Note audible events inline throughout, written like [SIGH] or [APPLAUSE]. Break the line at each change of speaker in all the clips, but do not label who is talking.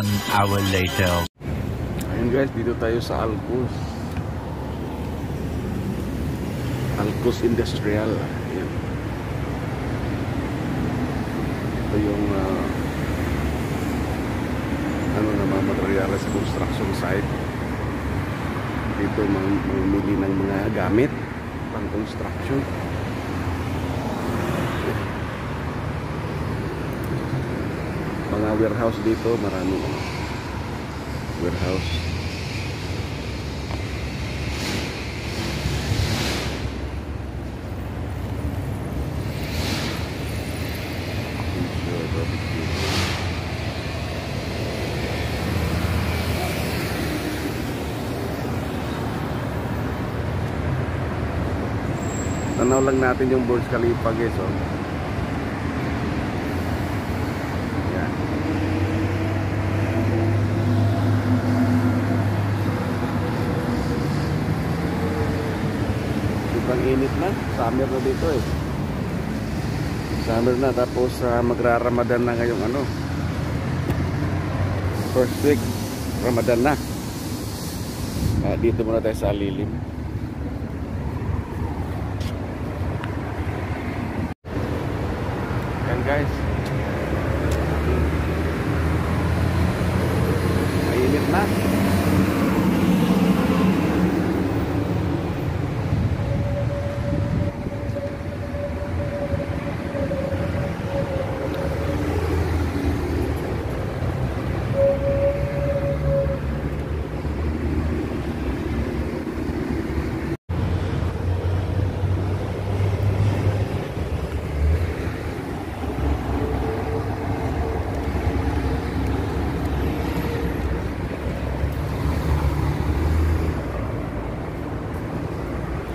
One hour later.
Ayun guys, dito tayo sa Alcos. Alcos Industrial. Ayan. Ito yung uh, ano na mga materials construction site. Dito mamili ng mga gamit pang construction. Mga warehouse dito, marami warehouse. Tanaw lang natin yung Burj Khalifa guys oh. Yan. Ibang init na. Summer na dito eh. Summer na. Tapos uh, magra-Ramadan na ngayong ano. First week. Ramadan na. Kaya dito muna tayo sa Alilim. Yan guys. Mainit na.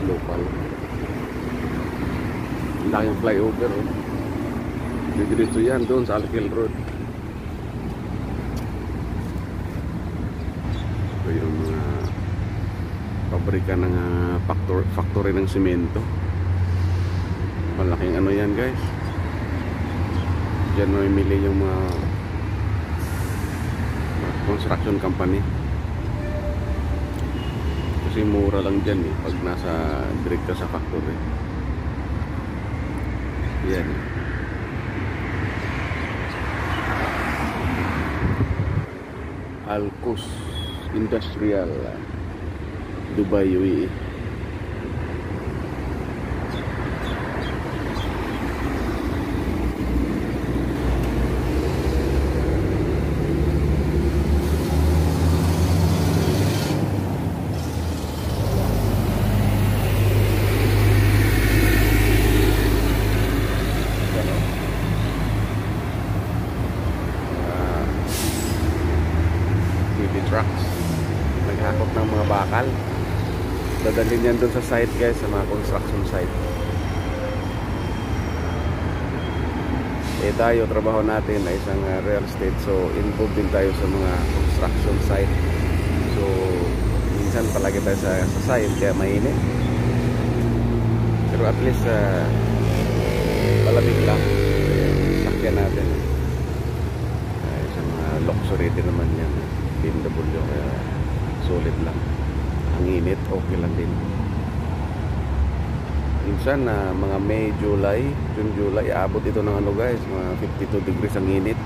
local. Ang laking flyover oh. Didiretso yan doon sa Alquil Road. Ito yung mga pabrika ng ah, factor, factory ng simento. Malaking ano yan guys. Diyan mamimili yung mga construction company. Kasi mura lang dyan eh pag nasa direct ka sa factory. Yan. Alcos Industrial Dubai UAE. Mga baby trucks naghakot ng mga bakal dadalhin yan dun sa site guys sa mga construction site. Eh tayo trabaho natin ay isang uh, real estate so involved din tayo sa mga construction site. So minsan palagi tayo sa, sa site kaya mainit. Pero at least uh, malamig lang. Sakyan natin. Ay isang uh, luxury din naman yan. BMW kaya solid lang. Ang init okay lang din. Minsan na mga May, July June, July abot ito ng ano guys mga 52 degrees ang init.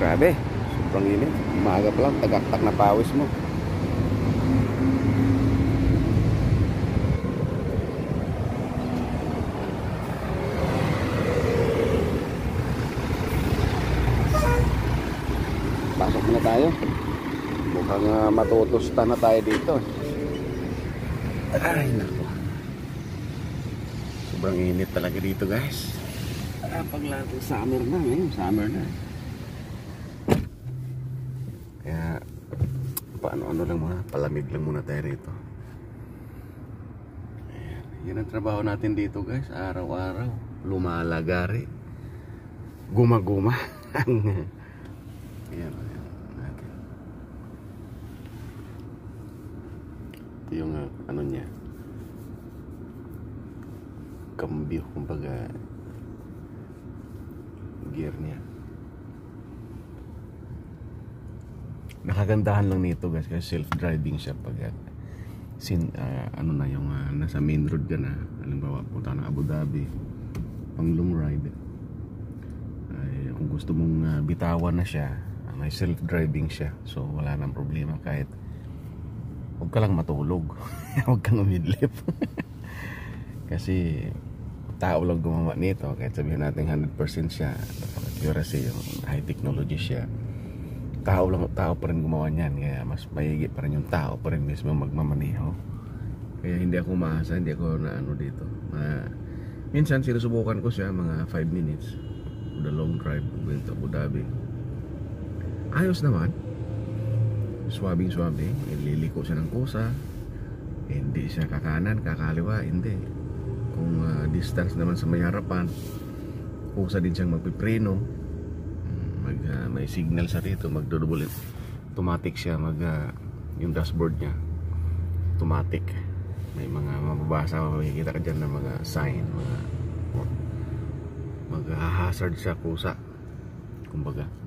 Grabe sobrang init. Umaga pa lang tagaktak na pawis mo. Pasok na tayo. Mukhang uh, matutusta na tayo dito ay nako sobrang init talaga dito guys. Ah, pag lahat summer na ngayon summer na. Kaya paano ano lang muna palamig lang muna tayo rito. Ayan. yan ang trabaho natin dito guys araw-araw. Lumalagari gumaguma. [LAUGHS] Ayan ayan natin ito yung uh, ano niya. Cambio kumbaga gear niya. Nakagandahan lang nito guys kasi self-driving siya pag uh, sin, uh, ano na yung uh, nasa main road ka na. Halimbawa punta ng Abu Dhabi pang long ride. Ay, kung gusto mong uh, bitawan na siya may self-driving siya. So wala nang problema kahit huwag ka lang matulog. [LAUGHS] Huwag kang umidlip [LAUGHS] kasi tao lang gumawa nito. Kahit sabihin natin 100% siya. Accuracy yung high technology siya. Tao lang tao pa rin gumawa niyan. Kaya mas mayigi pa rin yung tao pa rin mismo magmamaneho. Kaya hindi ako maasa hindi ako na ano dito. Ma minsan sinusubukan ko siya mga 5 minutes. The long drive going to Abu Dhabi. Ayos naman swabbing swabbing ililiko siya ng kusa. Hindi siya kakanan kakaliwa. Hindi. Kung uh, distance naman sa may harapan kusa din siyang magpipreno. Mag, uh, may signal sa rito magdodouble automatic siya mag uh, yung dashboard niya. Automatic. May mga mababasa makikita ka dyan ng mga sign mga mag hazard siya kusa. Kumbaga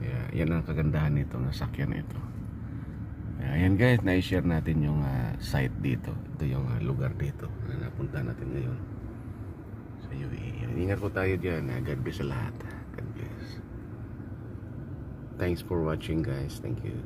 kaya yan ang kagandahan nito ng sakyan ito Ayan guys, na-share natin yung uh, site dito. Ito yung uh, lugar dito na napunta natin ngayon sa UAE. Ingat po tayo dyan. Uh, God bless sa lahat. God bless. Thanks for watching guys. Thank you.